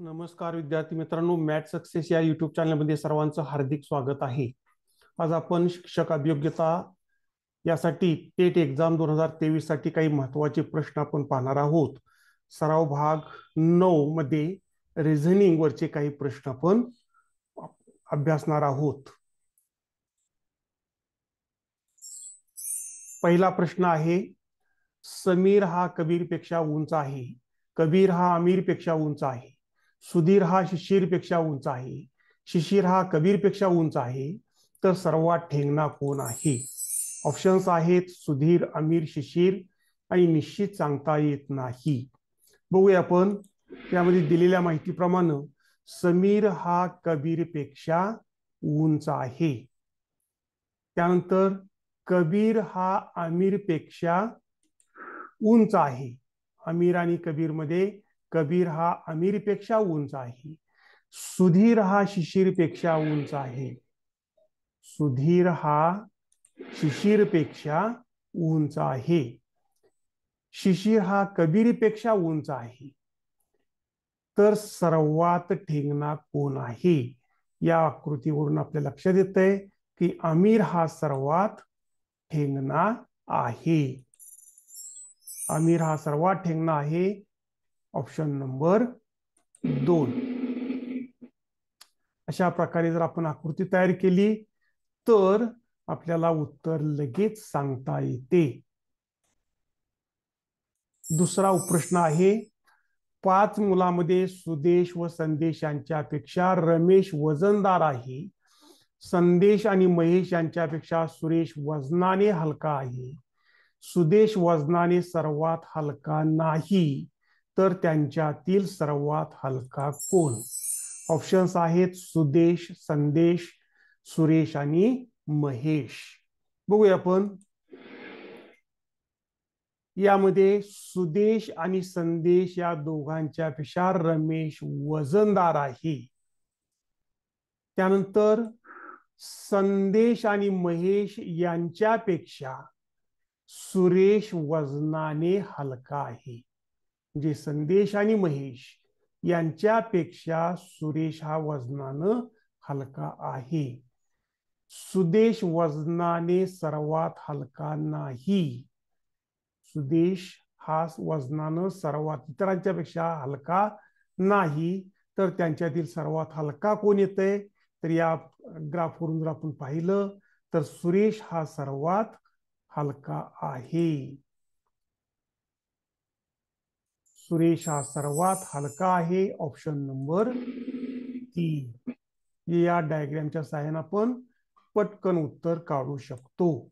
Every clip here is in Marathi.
नमस्कार विद्यार्थी मित्रांनो मॅथ सक्सेस या युट्यूब चॅनलमध्ये सर्वांचं हार्दिक स्वागत आहे. आज आपण शिक्षक अभियोग्यता यासाठी टेट एक्झाम दोन हजार तेवीससाठी काही महत्त्वाचे प्रश्न आपण पाहणार आहोत. सराव भाग नऊ मध्ये रिझनिंग वरचे काही प्रश्न आपण अभ्यासणार आहोत. पहिला प्रश्न आहे समीर हा कबीरपेक्षा उंच आहे. कबीर हा अमीरपेक्षा उंच आहे. सुधीर हा शिशिरपेक्षा उंच आहे. शिशिर हा कबीरपेक्षा उंच आहे. तर सर्वात ठेंगणा कोण आहे? ऑप्शन्स आहेत सुधीर अमीर शिशिर आणि निश्चित सांगता येत नाही. बघूया आपण त्यामध्ये दिलेल्या माहितीप्रमाणे समीर हा कबीरपेक्षा उंच आहे. त्यानंतर कबीर हा अमीरपेक्षा उंच आहे. अमीर आणि कबीरमध्ये कबीर हा अमीरपेक्षा उंच आहे. सुधीर हा शिशीरपेक्षा उंच आहे. सुधीर हा शिशिरपेक्षा उंच आहे. शिशीर हा कबीरपेक्षा उंच आहे. तर सर्वात ठेंगणा कोण आहे? या आकृतीवरून आपल्या लक्षात येत आहे की अमीर हा सर्वात ठेंगणा आहे. अमीर हा सर्वात ठेंगणा आहे. ऑप्शन नंबर दोन. अशा प्रकारे जर आपण आकृती तयार केली तर आपल्याला उत्तर लगेच सांगता येते. दुसरा प्रश्न आहे पाच मुलामध्ये सुदेश व संदेश यांच्यापेक्षा रमेश वजनदार आहे. संदेश आणि महेश यांच्यापेक्षा सुरेश वजनाने हलका आहे. सुदेश वजनाने सर्वात हलका नाही. तर त्यांच्यातील सर्वात हलका कोण? ऑप्शन्स आहेत सुदेश संदेश सुरेश आणि महेश. बघूया आपण. यामध्ये सुदेश आणि संदेश या दोघांच्या पेक्षा रमेश वजनदार आहे. त्यानंतर संदेश आणि महेश यांच्यापेक्षा सुरेश वजनाने हलका आहे. म्हणजे संदेश आणि महेश यांच्यापेक्षा सुरेश हा वजनानं हलका आहे. सुदेश वजनाने सर्वात हलका नाही. सुदेश हा वजनानं सर्वात इतरांच्या पेक्षा हलका नाही तर त्यांच्यातील सर्वात हलका कोण येतंय? तर या ग्राफवरून जर आपण पाहिलं तर सुरेश हा सर्वात हलका आहे. सुरेश हा सर्वात हलका आहे. ऑप्शन नंबर तीन या डायग्रॅमच्या सहाय्याने आपण पटकन उत्तर काढू शकतो.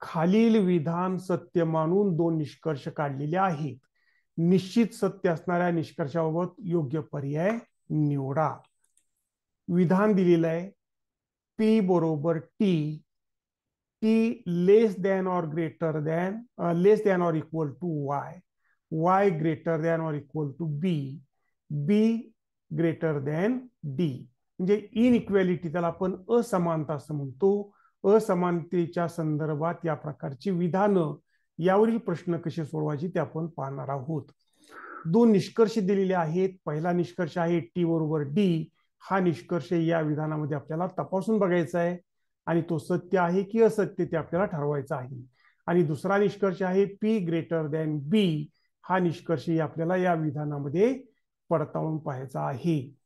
खालील विधान सत्य मानून दोन निष्कर्ष काढलेले आहेत. निश्चित सत्य असणाऱ्या निष्कर्षाबाबत योग्य पर्याय निवडा. विधान दिलेलं आहे. पी बरोबर टी की less than or greater than less than or equal to Y Y greater than or equal to B B greater than D म्हणजे इनइक्वॅलिटी त्याला आपण असमानता असं म्हणतो. असमानतेच्या संदर्भात या प्रकारची विधानं यावरील प्रश्न कसे सोडवायचे ते आपण पाहणार आहोत. दोन निष्कर्ष दिलेले आहेत. पहिला निष्कर्ष आहे टी बरोबर डी हा निष्कर्ष या विधानामध्ये आपल्याला तपासून बघायचा आहे. आणि तो सत्य आहे की असत्य ते आपल्याला ठरवायचं आहे. आणि दुसरा निष्कर्ष आहे पी ग्रेटर दॅन बी हा निष्कर्ष आपल्याला या विधानामध्ये पडताळून पाहायचा आहे.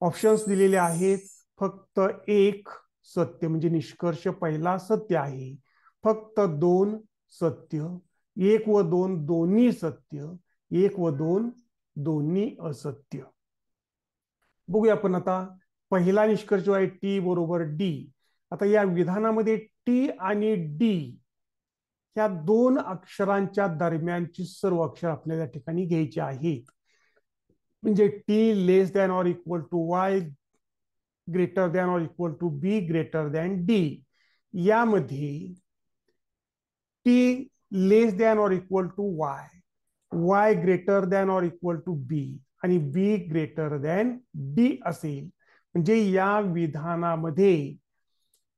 ऑप्शन्स दिलेले आहेत फक्त एक सत्य म्हणजे निष्कर्ष पहिला सत्य आहे. फक्त दोन सत्य एक व दोन दोन्ही सत्य एक व दोन दोन्ही असत्य. बघूया आपण आता पहिला निष्कर्ष आहे टी बरोबर डी आता या विधानामध्ये टी आणि डी या दोन अक्षरांच्या दरम्यानची सर्व अक्षर आपल्याला या ठिकाणी घ्यायची आहेत. म्हणजे T less than or equal to Y greater than or equal to B greater than D. यामध्ये T less than or equal to Y Y greater than or equal to B आणि बी ग्रेटर दॅन डी असेल. म्हणजे या विधानामध्ये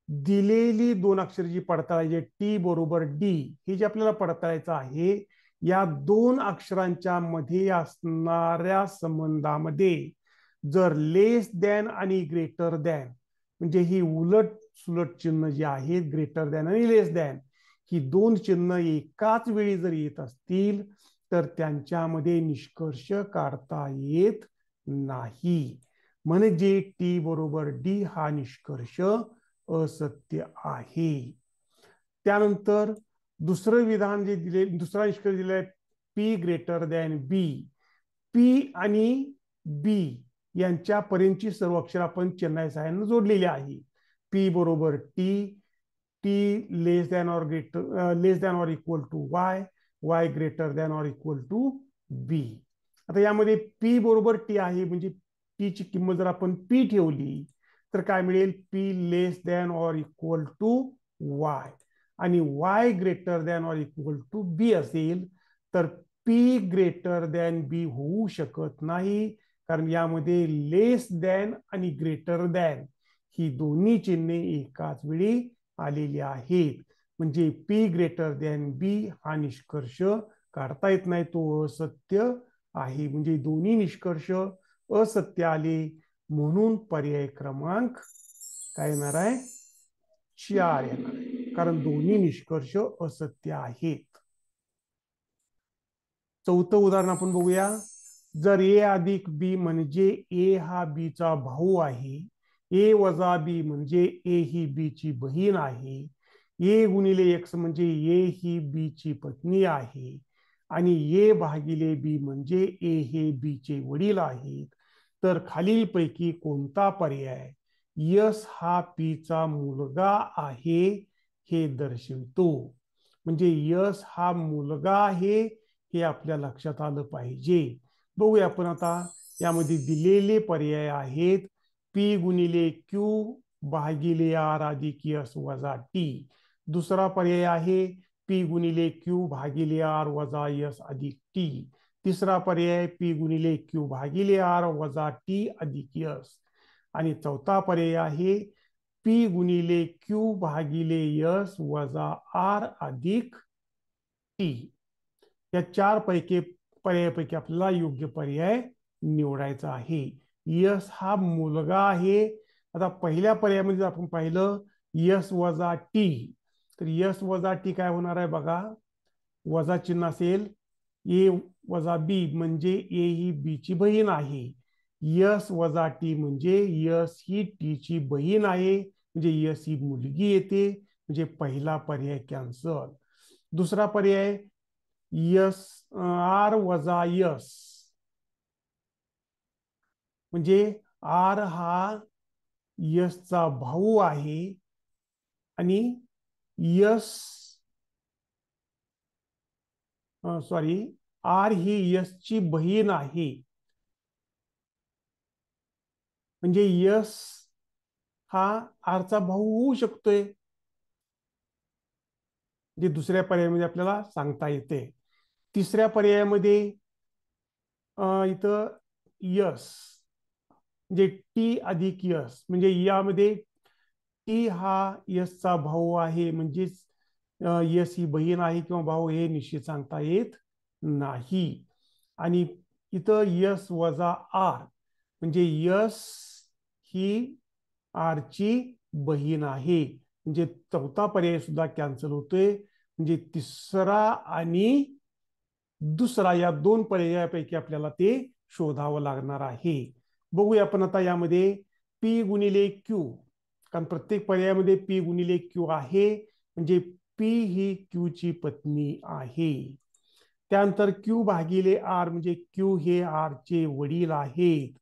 दिलेली दोन अक्षर जी पडताळायची टी बरोबर डी हे जे आपल्याला पडताळायचं आहे या दोन अक्षरांच्या मध्ये असणाऱ्या संबंधामध्ये जर लेस दॅन आणि ग्रेटर दॅन म्हणजे ही उलट सुलट चिन्ह जी आहेत ग्रेटर दॅन आणि लेस दॅन ही दोन चिन्ह एकाच वेळी जर येत असतील तर त्यांच्यामध्ये निष्कर्ष काढता येत नाही. म्हणजे टी बरोबर डी हा निष्कर्ष असत्य आहे. त्यानंतर दुसरं विधान जे दिले दुसरा निष्कर्ष दिलाय P greater than B P आणि बी यांच्यापर्यंतची सर्व अक्षर आपण चेन्नई साह्यानं जोडलेली आहे. पी बरोबर T T less than or greater less than or equal to Y Y greater than or equal to B आता यामध्ये पी बरोबर टी आहे म्हणजे ची किंमत जर आपण पी ठेवली तर काय मिळेल? P less than or equal to Y आणि Y greater than or equal to B असेल तर पी ग्रेटर दॅन बी होऊ शकत नाही. कारण यामध्ये लेस दॅन आणि ग्रेटर दॅन ही दोन्ही चिन्हे एकाच वेळी आलेली आहेत. म्हणजे पी ग्रेटर दॅन बी हा निष्कर्ष काढता येत नाही तो असत्य आहे. म्हणजे दोन्ही निष्कर्ष असत्य आले. म्हणून पर्याय क्रमांक काय येणार आहे? चार येणार आहे. कारण दोन्ही निष्कर्ष असत्य आहेत. चौथं उदाहरण आपण बघूया. जर ए अधिक बी म्हणजे ए हा बीचा भाऊ आहे ए वजा बी म्हणजे ए ही बी ची बहीण आहे ए गुणिले एक्स म्हणजे ए ही बी ची पत्नी आहे आणि ए भागिले बी म्हणजे ए हे बीचे वडील आहेत तर खालीलपैकी कोणता पर्याय? यस हा पीचा मुलगा आहे हे दर्शवितो. म्हणजे यस हा मुलगा आहे हे आपल्या लक्षात आलं पाहिजे. बघूया आपण आता यामध्ये दिलेले पर्याय आहेत. पी गुणिले क्यू भागिले आर अधिक यस वजा टी. दुसरा पर्याय आहे पी गुणिले क्यू भागिले आर वजा यस अधिक टी. तिसरा पर्याय पी गुणिले क्यू भागिले आर वजा टी अधिक यस आणि चौथा पर्याय आहे पी गुणिले क्यू भागिले यस वजा आर अधिक टी या चार पैकी पर्यायापैकी आपल्याला योग्य पर्याय निवडायचा आहे. यस हा मुलगा आहे. आता पहिल्या पर्यायामध्ये आपण पाहिलं यस वजा टी तर यस वजा टी काय होणार आहे बघा? वजा चिन्ह असेल. ए वजा बी म्हणजे ए ही बी ची बहीण आहे. यस वजा टी म्हणजे यस ही टी ची बहीण आहे. म्हणजे यस ही मुलगी येते. म्हणजे पहिला पर्याय कॅन्सल. दुसरा पर्याय यस आर वजा यस. म्हणजे आर हा यसचा भाऊ आहे. आणि यस सॉरी आर ही यस ची बहीण आहे. म्हणजे यस हा आरचा भाऊ होऊ शकतोय. जे दुसऱ्या पर्यायामध्ये आपल्याला सांगता येते. तिसऱ्या पर्यायामध्ये इथं यस म्हणजे टी अधिक यस म्हणजे यामध्ये टी हा यसचा भाऊ आहे म्हणजेच यस ही बहीण आहे किंवा भाऊ हे निश्चित सांगता येत नाही. आणि इथं यस वजा आर म्हणजे यस ही आरची बहीण आहे. म्हणजे चौथा पर्याय सुद्धा कॅन्सल होतोय. म्हणजे तिसरा आणि दुसरा या दोन पर्यायापैकी आपल्याला ते शोधावं लागणार आहे. बघूया आपण आता यामध्ये पी गुणिले क्यू कारण प्रत्येक पर्यायामध्ये पी गुणिले क्यू आहे. म्हणजे पी ही क्यू ची पत्नी आहे. त्यानंतर क्यू भागिले आर म्हणजे क्यू हे आर चे वडील आहेत.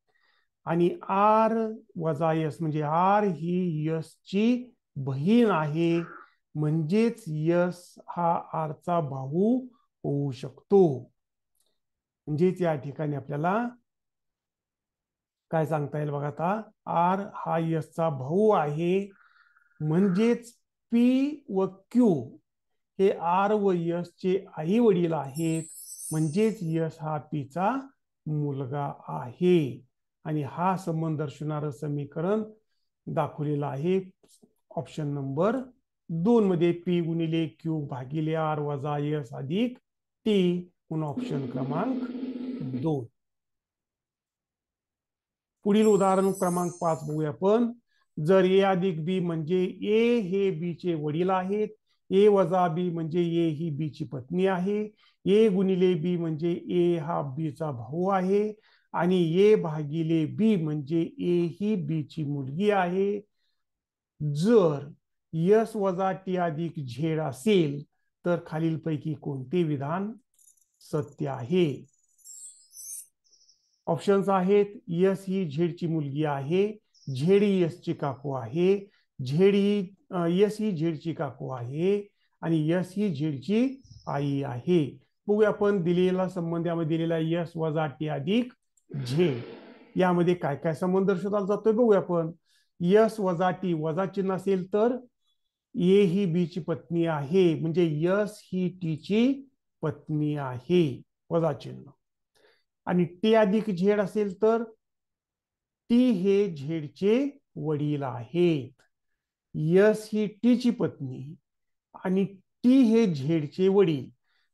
आणि आर वजा यस म्हणजे आर ही यस ची बहीण आहे. म्हणजेच यस हा आरचा भाऊ होऊ शकतो. म्हणजेच या ठिकाणी आपल्याला काय सांगता येईल बघा आता? आर हा यसचा भाऊ आहे. म्हणजेच पी व क्यू हे आर व यश चे आई वडील आहेत. म्हणजेच यश हा पीचा मुलगा आहे. आणि हा संबंध दर्शवणारं समीकरण दाखवलेलं आहे. ऑप्शन नंबर दोन मध्ये पी गुणिले क्यू भागिले आर वजा यस अधिक टी म्हणून ऑप्शन क्रमांक दोन. पुढील उदाहरण क्रमांक पाच बघूया आपण. जर ए अधिक बी म्हणजे ए हे बीचे वडील आहेत. ए वजा बी म्हणजे ए ही बी ची पत्नी आहे. ए गुणिले बी म्हणजे ए हा बीचा भाऊ आहे. आणि ए भागिले बी म्हणजे ए ही बी ची मुलगी आहे. जर यस वजा टी अधिक झेड असेल तर खालीलपैकी कोणते विधान सत्य आहे? ऑप्शन्स आहेत यस ही झेडची मुलगी आहे. झेड ई एसची काकू आहे. झेड ही यस ही झेडची काकू आहे आणि यस ही झेडची आई आहे. बघूया आपण दिलेला संबंध यामध्ये दिलेला यस वजा टी अधिक झेड. यामध्ये काय काय संबंध दर्शवला जातोय बघूया आपण. यस वजा टी वजा चिन्ह असेल तर ए ही बी ची पत्नी आहे. म्हणजे यस ही टी ची पत्नी आहे. वजा चिन्ह. आणि टी अधिक झेड असेल तर टी हे झेडचे वडील आहेत. यस ही टीची पत्नी आणि टी हे झेडचे वडील.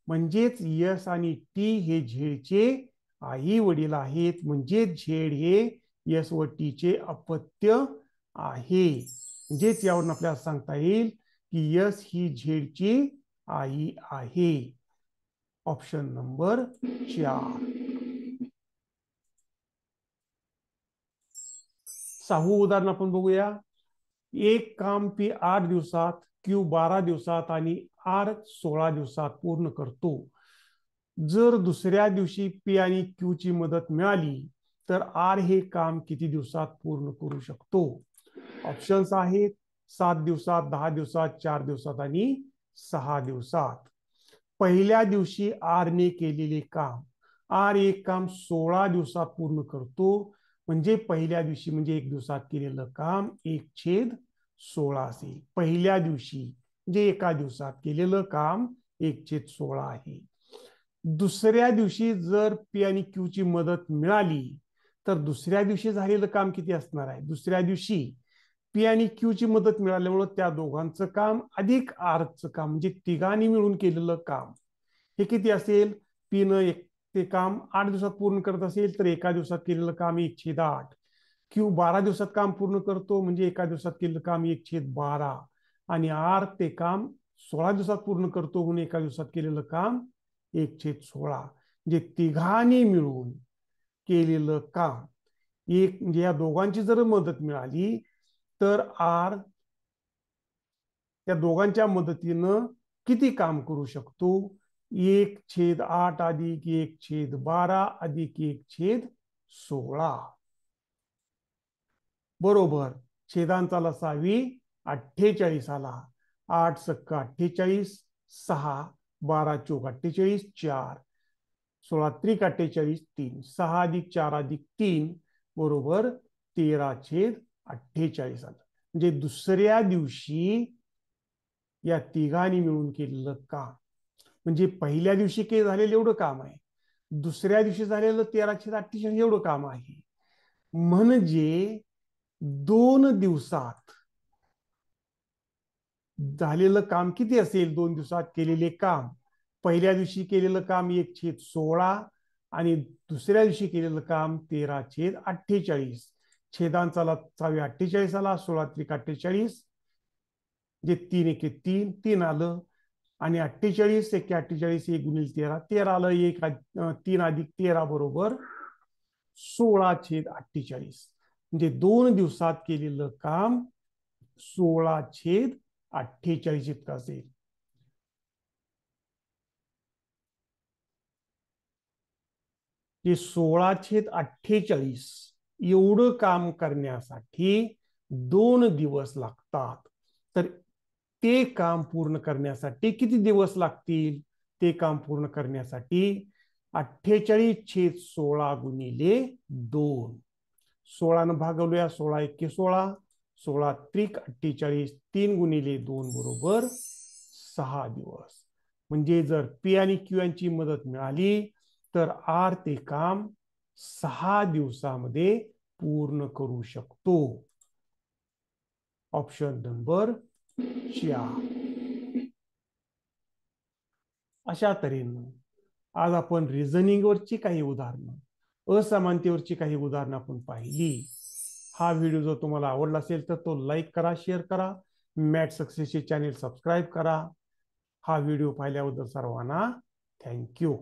म्हणजेच यस आणि टी हे झेडचे आई वडील आहेत. म्हणजे झेड हे यस व टीचे अपत्य आहे. म्हणजेच यावरून आपल्याला सांगता येईल की यस ही झेडची आई आहे. ऑप्शन नंबर चार. सहावं उदाहरण आपण बघूया. एक काम पी आठ दिवसात क्यू बारा दिवसात आणि आर सोळा दिवसात पूर्ण करतो. जर दुसऱ्या दिवशी पी आणि क्यू ची मदत मिळाली तर आर हे काम किती दिवसात पूर्ण करू शकतो? ऑप्शन्स आहेत सात दिवसात दहा दिवसात चार दिवसात आणि सहा दिवसात. पहिल्या दिवशी आरने केलेले काम आर एक काम सोळा दिवसात पूर्ण करतो म्हणजे पहिल्या दिवशी म्हणजे एक दिवसात केलेलं काम एक छेद सोळा असेल पहिल्या दिवशी म्हणजे एका दिवसात केलेलं काम एक छेद सोळा आहे. दुसऱ्या दिवशी जर पी आणि क्यू ची मदत मिळाली तर दुसऱ्या दिवशी झालेलं काम किती असणार आहे? दुसऱ्या दिवशी पी आणि क्यू ची मदत मिळाल्यामुळं त्या दोघांचं काम अधिक आरचं काम म्हणजे तिघांनी मिळून केलेलं काम हे किती असेल? पीनं एक ते काम आठ दिवसात पूर्ण करत असेल तर एका दिवसात केलेलं काम एक छेद आठ. क्यू बारा दिवसात काम पूर्ण करतो म्हणजे एका दिवसात केलेलं काम एक छेद बारा. आणि आर ते काम सोळा दिवसात पूर्ण करतो म्हणून एका दिवसात केलेलं काम एक छेद सोळा. म्हणजे तिघांनी मिळून केलेलं काम एक म्हणजे या दोघांची जर मदत मिळाली तर आर त्या दोघांच्या मदतीनं किती काम करू शकतो? एक छेद आठ अधिक एक छेद बारा अधिक एक छेद सोळा. बरोबर छेदांचा लसावी अठ्ठेचाळीस आला. आठ सक्का अठ्ठेचाळीस सहा बारा चोक अठ्ठेचाळीस चार. सोळा त्रिक अठ्ठेचाळीस तीन. सहा अधिक चार अधिक तीन बरोबर तेरा छेद अठ्ठेचाळीस आलं. म्हणजे दुसऱ्या दिवशी या तिघांनी मिळून केलेलं काम. म्हणजे पहिल्या दिवशी के झालेलं एवढं काम आहे. दुसऱ्या दिवशी झालेलं तेरा छेद अठ्ठेचाळीस एवढं काम आहे. म्हणजे दोन दिवसात झालेलं काम किती असेल? दोन दिवसात केलेले काम. पहिल्या दिवशी केलेलं काम एक छेद सोळा आणि दुसऱ्या दिवशी केलेलं काम तेरा छेद अठ्ठेचाळीस. छेदांचा चावी अठ्ठेचाळीस आला सोळा त्रिक अठ्ठेचाळीस जे तीन एके तीन तीन आलं आणि अठ्ठेचाळीस एके अठ्ठेचाळीस एक गुणिले तेरा. तेरा एक तीन अधिक तेरा बरोबर सोळा छेद अठ्ठेचाळीस. म्हणजे दोन दिवसात केलेलं काम सोळा छेद अठ्ठेचाळीस इतकं असेल. जे सोळा छेद अठ्ठेचाळीस एवढं काम करण्यासाठी दोन दिवस लागतात. तर ते काम पूर्ण करण्यासाठी किती दिवस लागतील? ते काम पूर्ण करण्यासाठी अठ्ठेचाळीस छेद सोळा गुणिले दोन. सोळानं भागवलूया सोळा एक्के सोळा सोळा त्रिक अठ्ठेचाळीस तीन गुणिले दोन बरोबर सहा दिवस. म्हणजे जर पी आणि क्यू यांची मदत मिळाली तर आर ते काम सहा दिवसामध्ये पूर्ण करू शकतो. ऑप्शन नंबर चार अशा तऱ्हेनं आज आपण रिझनिंगवरची काही उदाहरणं असमानतेवरची काही उदाहरणं आपण पाहिली. हा व्हिडिओ जर तुम्हाला आवडला असेल तर तो लाईक करा शेअर करा. मॅट सक्सेसचे चॅनेल सबस्क्राईब करा. हा व्हिडिओ पाहिल्याबद्दल सर्वांना थँक्यू